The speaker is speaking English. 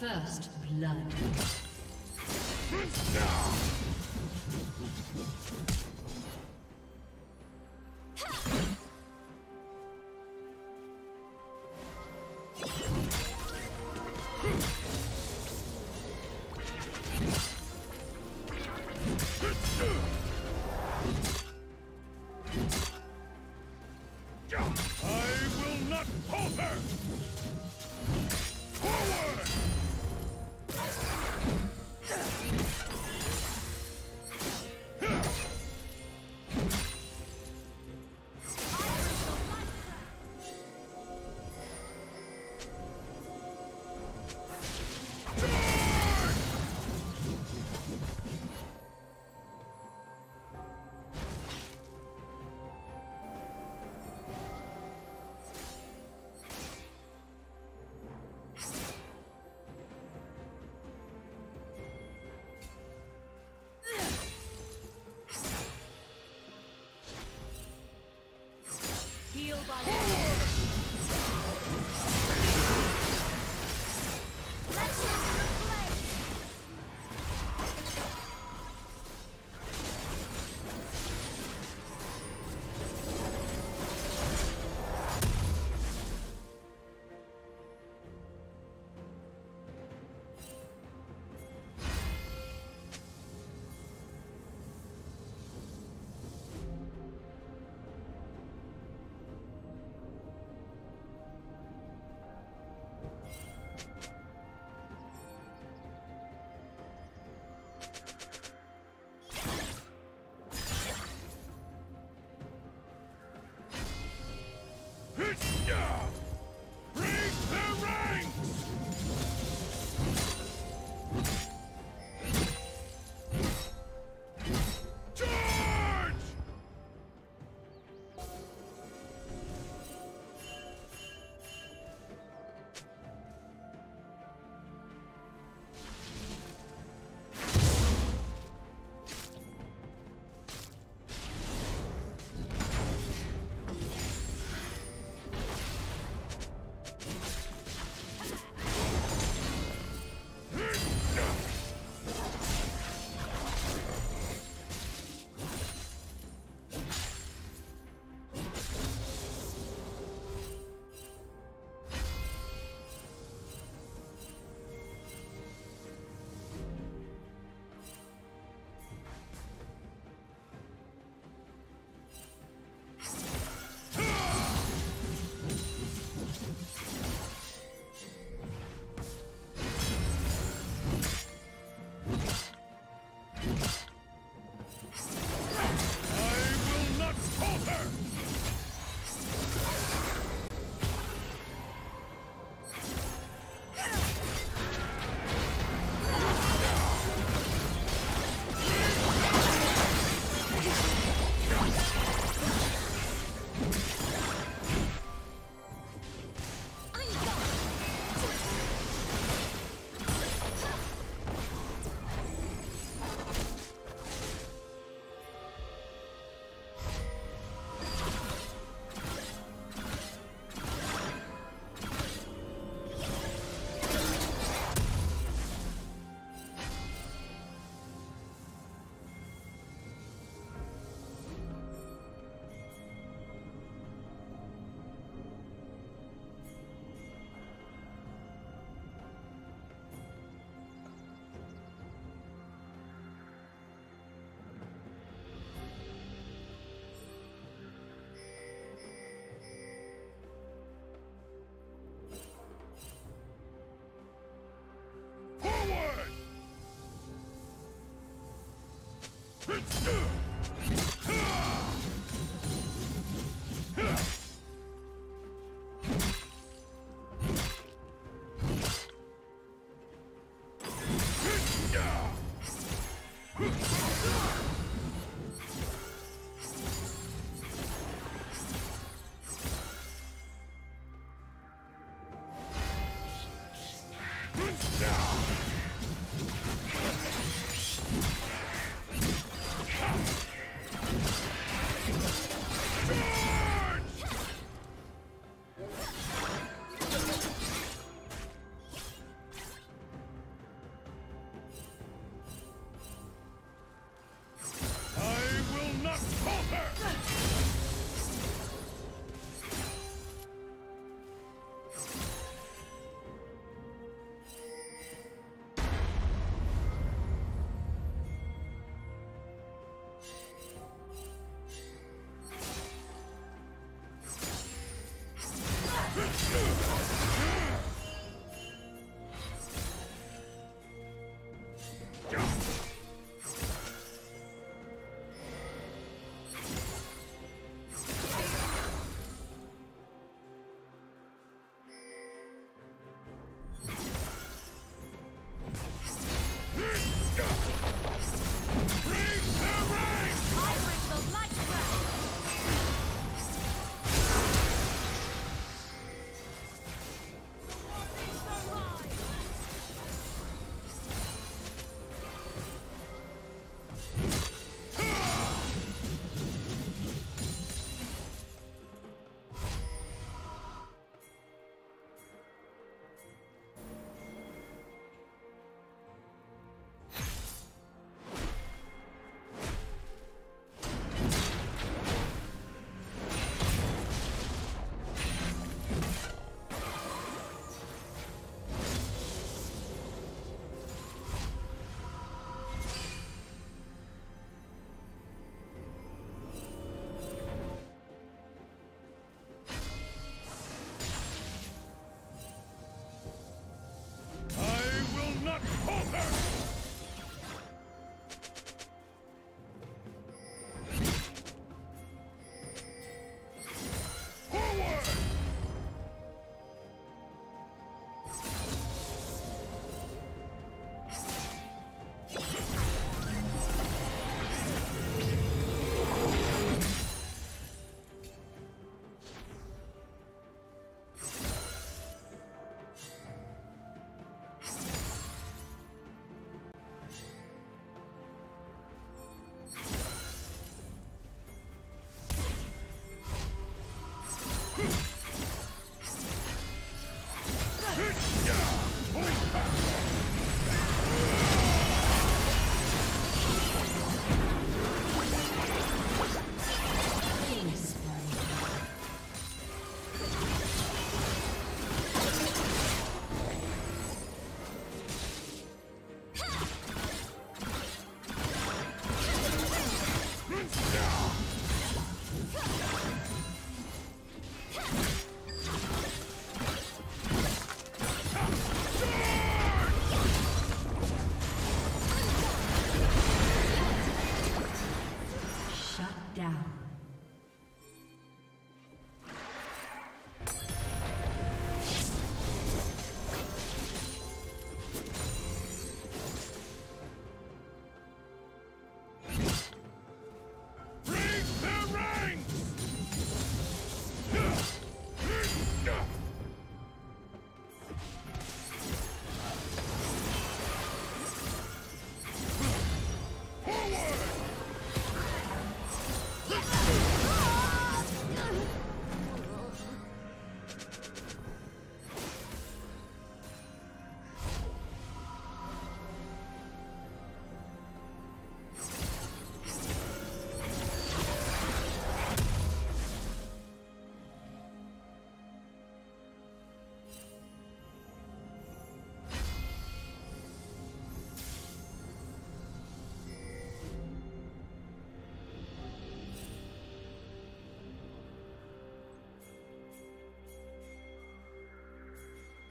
First blood. By Ha!